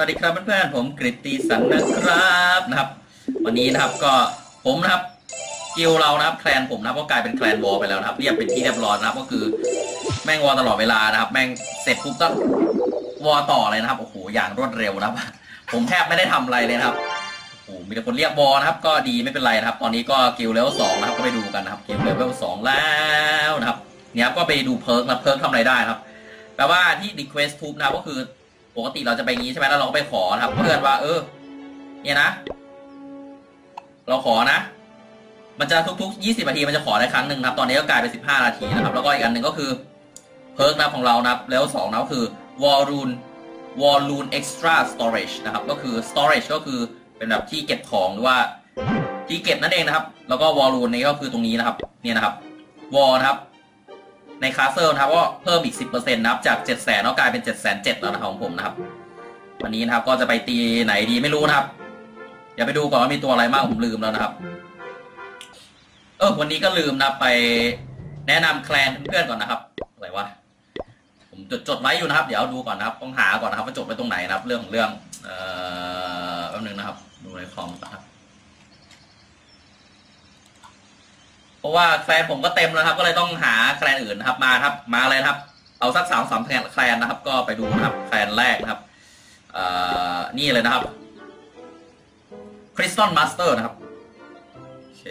สวัสดีครับเพื่อนๆผมกริตติสันนะครับนะครับ วันนี้นะครับก็ผมนะครับกิลเรานะครับ clan ผมนะครับก็กลายเป็น clan war ไปแล้วนะครับ เรียบเป็นที่เรียบร้อยนะครับ ก็คือแม่ง war ตลอดเวลานะครับ แม่งเสร็จปุ๊บก็ war ต่อเลยนะครับโอ้โหอย่างรวดเร็วนะครับ ผมแทบไม่ได้ทำอะไรเลยนะครับโอ้โหมีแต่คนเรียก war นะครับ ก็ดีไม่เป็นไรนะครับ ตอนนี้ก็กิลเลเวลสองนะครับก็ไปดูกันนะครับกิลเลเวลสองแล้วนะครับเนี่ยครับก็ไปดู perk นะ perk ทำอะไรได้นะครับแปลว่าที่ request tube นะก็คือ ปกติเราจะไปงี้ใช่ไหมแล้วเราก็ไปขอนะครับ เพื่อนว่า เออ เนี่ยนะ เราขอนะ มันจะทุกๆ20นาทีมันจะขอได้ครั้งหนึ่งครับ ตอนนี้ก็กลายเป็น15นาทีนะครับ แล้วก็อีกอันหนึ่งก็คือเพิร์กนะของเรานะแล้วสองนะก็คือ wall rune wall rune extra storage นะครับ ก็คือ storage ก็คือเป็นแบบที่เก็บของหรือว่าที่เก็บนั่นเองนะครับ แล้วก็ wallrun นี่ก็คือตรงนี้นะครับ เนี่ยนะครับ war นะครับ ใน castle นะครับก็เพิ่มอีก 10%นะครับจาก 7 0 0 0 0 0แล้วกลายเป็น 7 7 0 0 0แล้วนะครับของผมนะครับ วันนี้นะครับก็จะไปตีไหนดีไม่รู้นะครับอย่าไปดูก่อนว่ามีตัวอะไรมากผมลืมแล้วนะครับ เออวันนี้ก็ลืมนะไปแนะนำ clan เพื่อนก่อนนะครับอะไรวะผมจดจดไว้อยู่นะครับ เดี๋ยวดูก่อนนะครับต้องหาก่อนนะครับว่าจดไว้ตรงไหนนะครับ เรื่องของเรื่อง เอ่อแป๊บนึงนะครับ ดูในคอมนะครับ เพราะว่า clan ผมก็เต็มแล้วครับ ก็เลยต้องหา clan อื่นนะครับ มาครับ มาเลยครับ เอาสักสามสาม clan clan นะครับ ก็ไปดูนะครับ clan แรกนะครับเอ่อนี่เลยนะครับ Crystal Master นะครับโอเค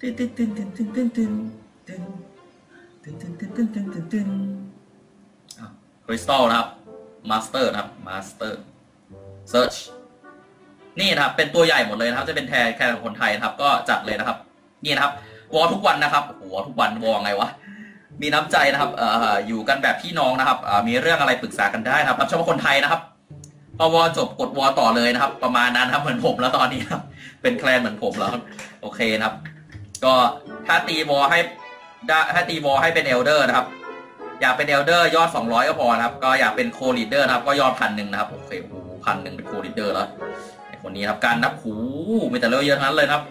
ตึ้นตึ้นตึ้นตึ้นตึ้นตึ้นตึ้นตึ้นตึ้นตึ้นตึ้นตึ้นตึ้นตึ้นคริสตัลนะครับ Master นะครับ Master search นี่นะครับเป็นตัวใหญ่หมดเลยนะครับ จะเป็นแทนแค่ของคนไทยนะครับ ก็จัดเลยนะครับ นี่นะครับ war ทุกวันนะครับโอ้โห war ทุกวัน war ไงวะมีน้ำใจนะครับเอ่ออยู่กันแบบพี่น้องนะครับเอ่อมีเรื่องอะไรปรึกษากันได้นะครับรับเฉพาะคนไทยนะครับพอวอจบกดวอต่อเลยนะครับ ประมาณนั้นครับเหมือนผมแล้วตอนนี้ครับ เป็น clan เหมือนผมแล้วโอเคนะครับ ก็ถ้าตีวอให้ได้ถ้าตี war ให้เป็น elder นะครับ อยากเป็น elder ยอด200ก็พอนะครับ ก็อยากเป็น co-leader นะครับ ก็ยอดพันหนึ่งนะครับโอเคพันหนึ่งเป็น co-leader แล้วไอคนนี้ครับการนับหูมีแต่เรื่องเยอะนั้นเลยนะครับ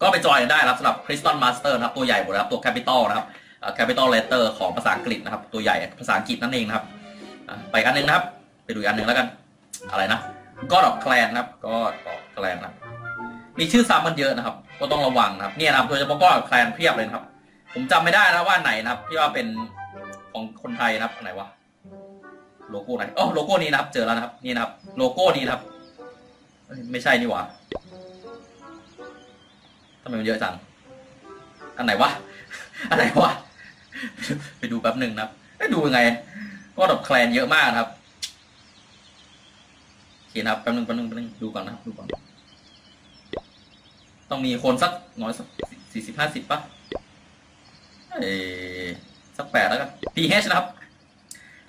ก็ไปจอยกันได้นะครับสำหรับ Crystal Master นะครับตัวใหญ่หมดนะครับตัว Capital นะครับ Capital Letter ของภาษาอังกฤษนะครับ ตัวใหญ่ภาษาอังกฤษนั่นเองนะครับไปอันหนึ่งนะครับ ไปดูอันหนึ่งแล้วกัน อะไรนะ God of Clan นะครับ God of Clan นะครับมีชื่อซ้ำมันเยอะนะครับ ก็ต้องระวังนะครับเนี่ยนะครับโดยเฉพาะ God of Clan เพียบเลยนะครับ ผมจำไม่ได้นะว่าไหนนะครับ ที่ว่าเป็นของคนไทยนะครับไหนวะโลโก้ไหนอ๋อโลโก้นี้นะครับ เจอแล้วนะครับ นี่นะครับ โลโก้นี้นะครับ ไม่ใช่นี่หว่า ทำไมมันเยอะจัง อันไหนวะ อันไหนวะ ไปดูแป๊บหนึ่งนะครับดูยังไง ก็ดอกแคลนเยอะมากครับโอเคนะครับแป๊บหนึ่งแป๊บหนึ่งแป๊บหนึงดูก่อนนะครับ ดูก่อน ต้องมีคนสักน้อยสักสี่สิบห้าสิบป่ะเอสักแปดแล้วกัน PH นะครับ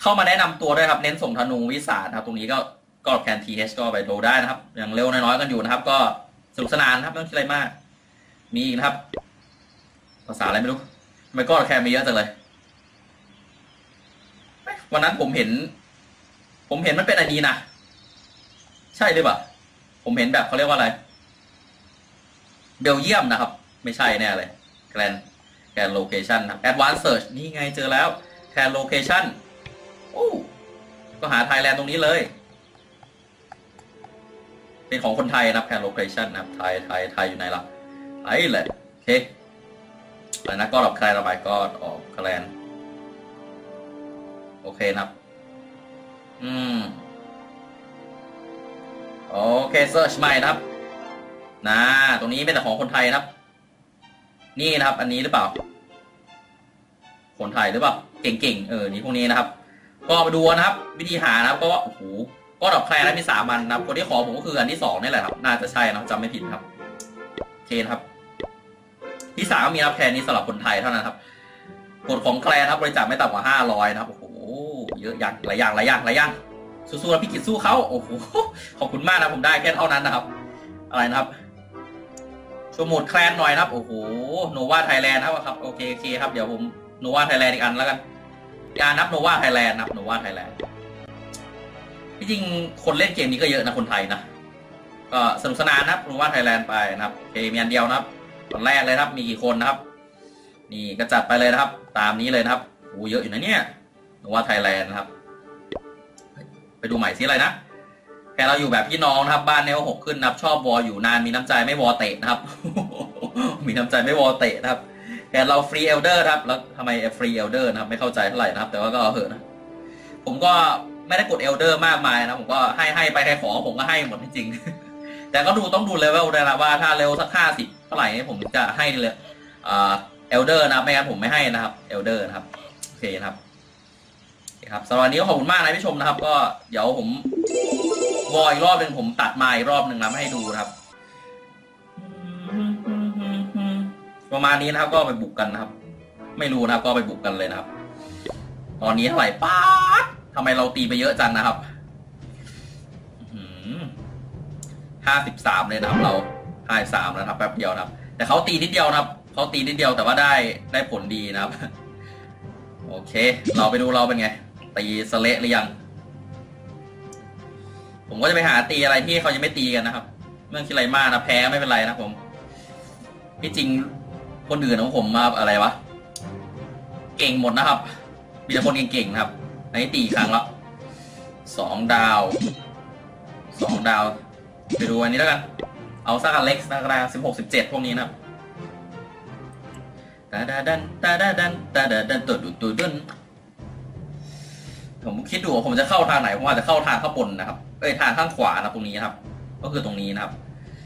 เข้ามาแนะนำตัวด้วยครับ เน้นส่งธนูวิสานะครับ ตรงนี้ก็ก็แคน TH ก็ไปโดได้นะครับ อย่างเร็วน้อยๆกันอยู่นะครับ ก็สนุกสนานนะครับไม่ต้องคิดอะไรมาก มีอีกนะครับ ภาษาอะไรไม่รู้ทำไมก็แคร์มีเยอะจังเลย วันนั้นผมเห็น ผมเห็นมันเป็นอันนี้นะ ใช่หรือเปล่า ผมเห็นแบบเขาเรียกว่าอะไร เบลเยียมนะครับ ไม่ใช่แน่เลย clan clan location ครับ advance search นี่ไงเจอแล้ว clan location โอ้ก็หาไทยแลนด์ตรงนี้เลย เป็นของคนไทยนะครับ clan location นะครับไทยไทยไทยอยู่ไหนล่ะ ไอ้แหละโอเคอะไรนะก็ออก clan ระบายก็ออก clan โอเคนะอืมโอเค search ใหม่นะครับนะตรงนี้เป็นแต่ของคนไทยนะครับ นี่นะครับ อันนี้หรือเปล่า คนไทยหรือเปล่า เก่งๆ เออ นี่พวกนี้นะครับ ก็มาดูนะครับ วิธีหานะครับ ก็ว่า โอ้โห ก็ดอก clan นะมีสามอันนะครับ คนที่ขอผมก็คืออันที่สองนี่แหละครับ น่าจะใช่นะจำไม่ผิดครับ โอเคนะครับ ที่สามมีรับ clan นี้สำหรับคนไทยเท่านั้นครับกฎของ clan ครับบริจาคไม่ต่ำกว่าห้าร้อยนะครับ โอ้โห เยอะอย่างหลายอย่างหลายอย่างหลายอย่างสู้ๆนะพี่กิจสู้เขาโอ้โหขอบคุณมากนะผมได้แค่เท่านั้นนะครับ อะไรนะครับโชว์โหมด clan หน่อยนะครับ โอ้โห Nova Thailand นะครับโอเคโอเคครับเดี๋ยวผม Nova Thailand อีกอันแล้วกันการนับ Nova Thailand นับ Nova Thailand ที่จริงคนเล่นเกมนี้ก็เยอะนะคนไทยนะก็สนุกสนานนะครับ Nova Thailand ไปนะครับโอเคมีอันเดียวนะครับ ตอนแรกเลยครับ มีกี่คนนะครับ นี่ก็จัดไปเลยนะครับ ตามนี้เลยนะครับโอ้เยอะอยู่นะเนี่ย Nova Thailand นะครับ ไปดูใหม่ซิอะไรนะแค่เราอยู่แบบพี่น้องนะครับ บ้านเนวหกขึ้นนะครับ ชอบวออยู่นานมีน้ำใจไม่วอเตะนะครับ มีน้ำใจไม่วอเตะนะครับ clan เรา free elder ครับแล้วทำไม free elder นะครับ ไม่เข้าใจเท่าไหร่นะครับ แต่ว่าก็เอาเถอะนะผมก็ไม่ได้กด elder มากมายนะผมก็ให้ให้ไปใครขอผมก็ให้หมดจริง แต่ก็ดูต้องดูเลเวลด้วยนะว่าถ้าเร็วสักห้าสิบเท่าไหร่ผมจะให้เลยเอ่อ elder นะครับไม่งั้นผมไม่ให้นะครับ elder นะครับโอเคนะครับโอเคครับสำหรับวันนี้ขอบคุณมากนะที่ชมนะครับ ก็เดี๋ยวผมวออีกรอบหนึ่งผมตัดมาอีกรอบหนึ่งนะให้ดูนะครับ ประมาณนี้นะครับ ก็ไปบุกกันนะครับ ไม่รู้นะครับ ก็ไปบุกกันเลยนะครับ ตอนนี้เท่าไหร่ป๊าทำไมเราตีไปเยอะจังนะครับ ห้าสิบสามเลยนะครับ เราห้าสามนะครับแป๊บเดียวนะครับ แต่เขาตีนิดเดียวนะครับเขาตีนิดเดียวแต่ว่าได้ได้ผลดีนะครับ โอเค เราไปดูเราเป็นไง ตีสเละหรือยัง ผมก็จะไปหาตีอะไรที่เขายังไม่ตีกันนะครับเรื่องคิดอะไรมากนะแพ้ไม่เป็นไรนะผมที่จริงคนอื่นของผมมาอะไรวะเก่งหมดนะครับ มีแต่คนเก่งๆนะครับอันนี้ตีครั้งละสองดาวสองดาว ไปดูอันนี้แล้วกัน เอาสักอเล็กสักสิบหกสิบเจ็ดพวกนี้นะตาดาดันตาดาดันตาดาดันตัวดุตัวดุนผมคิดดูว่าผมจะเข้าทางไหนผมอาจจะเข้าทางข้างบนนะครับ เอ้ยทางข้างขวานะตรงนี้นะครับ ก็คือตรงนี้นะครับ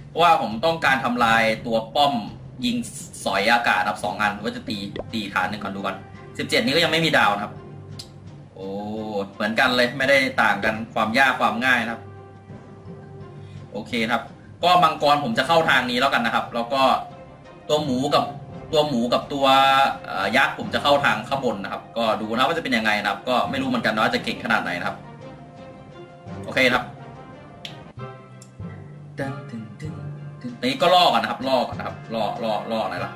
เพราะว่าผมต้องการทำลายตัวป้อมยิงสอยอากาศครับสองอันผมก็จะตีตีฐานหนึ่งก่อนดูก่อนสิบเจ็ดนี้ก็ยังไม่มีดาวนะครับ โอ้เหมือนกันเลยไม่ได้ต่างกันความยากความง่ายนะครับ โอเคครับ ก็มังกรผมจะเข้าทางนี้แล้วกันนะครับ แล้วก็ตัวหมูกับตัวหมูกับตัวยักษ์ผมจะเข้าทางข้างบนนะครับ ก็ดูนะว่าจะเป็นยังไงนะครับ ก็ไม่รู้เหมือนกันว่าจะเก่งขนาดไหนนะครับ โอเคครับนี้ก็ล่อกันนะครับล่อกันนะครับล่อล่อล่ออะไรล่ะ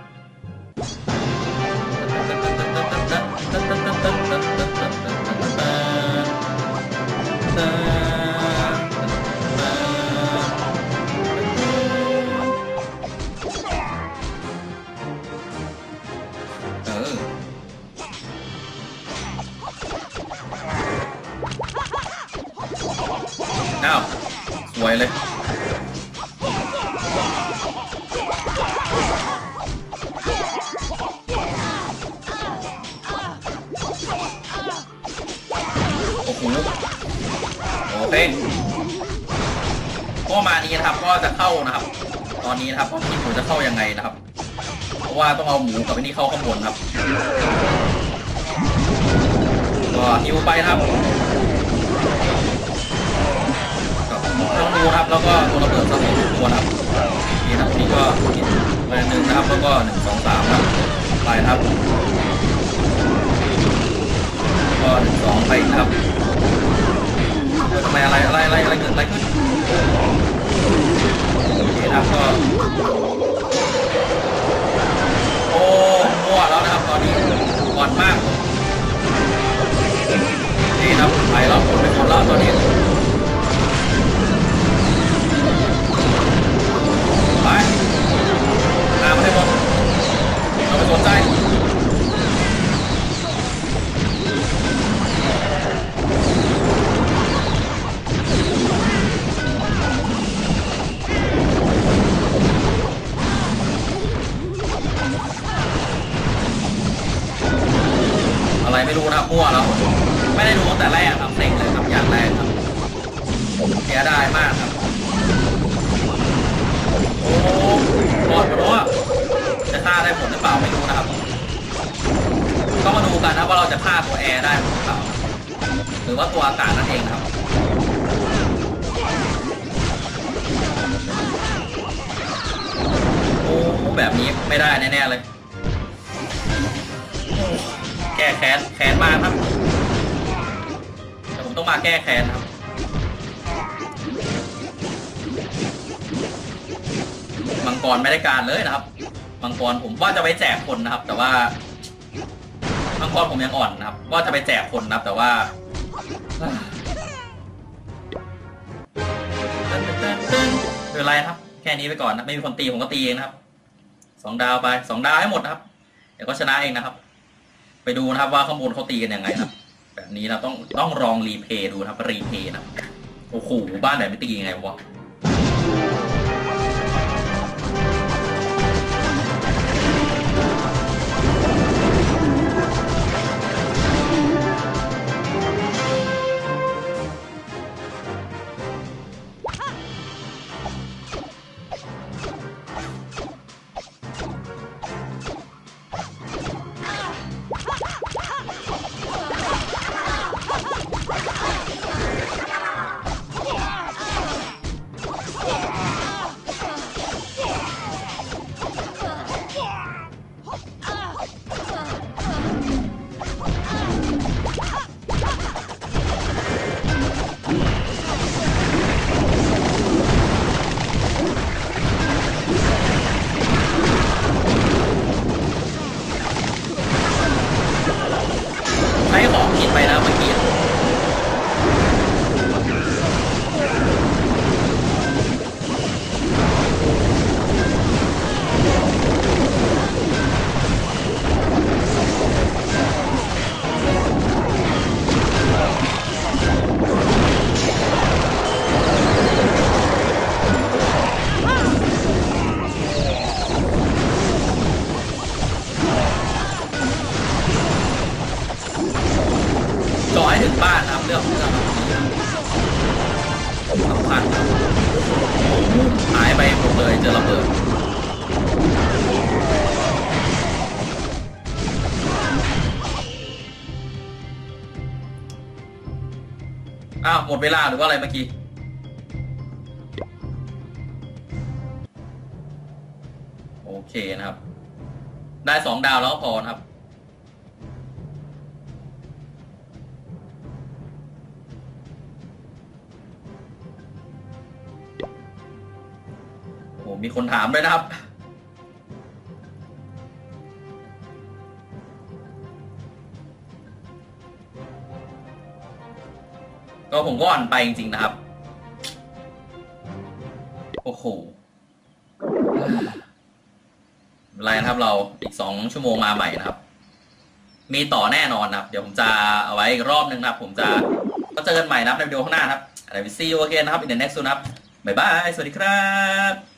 อ้าวสวยเลยโอ้โหโอเคก็มานี้นะครับก็จะเข้านะครับ ตอนนี้นะครับว่าทีมผมจะเข้ายังไงนะครับ เพราะว่าต้องเอาหมูกับไอ้นี่เข้าข้างบนครับก็ฮิวไปครับ ต้องดูครับ แล้วก็ตัวระเบิดสักสองตัวครับนี่นะครับนี่ก็ไปหนึ่งนะครับ แล้วก็หนึ่งสองสามครับไปครับก็หนึ่งสองไปครับทำไมอะไรอะไรอะไรอะไรเกิดอะไรขึ้น ตัวอากาศนั่นเองครับโอ้แบบนี้ไม่ได้แน่ๆเลยแก้แค้นแค้นมากครับแต่ผมต้องมาแก้แค้นครับมังกรไม่ได้การเลยนะครับมังกรผมว่าจะไปแจกคนนะครับ แต่ว่ามังกรผมยังอ่อนนะครับ ว่าจะไปแจกคนนะครับ แต่ว่า เดี๋ยวไรครับ แค่นี้ไปก่อนนะ ไม่มีคนตีผมก็ตีเองนะครับ สองดาวไป สองดาวให้หมดนะครับ เดี๋ยวก็ชนะเองนะครับ ไปดูนะครับว่าข้างบนเขาตีกันยังไงครับแบบนี้เราต้องต้องลองรีเพย์ดูนะครับ รีเพย์นะ โอ้โห บ้านไหนไม่ตียังไงวะ ถึงบ้านนะครับเรื่องของเรื่องสำคัญครับหายไปหมดเลยเจอระเบิดอ้าวหมดเวลาหรือว่าอะไรเมื่อกี้โอเคนะครับ ได้สองดาวแล้วพอนะครับ มีคนถามด้วยนะครับ ก็ผมก็อ่อนไปจริง ๆ นะครับ โอ้โหไม่เป็นไรนะครับเราอีกสองชั่วโมงมาใหม่นะครับ มีต่อแน่นอนนะครับ เดี๋ยวผมจะเอาไว้อีกรอบนึงนะครับ ผมจะก็เจอกันใหม่นะครับในวิดีโอข้างหน้านะครับอะไรวิซีโอเคนะครับ in the next one นะครับบ๊ายบาย สวัสดีครับ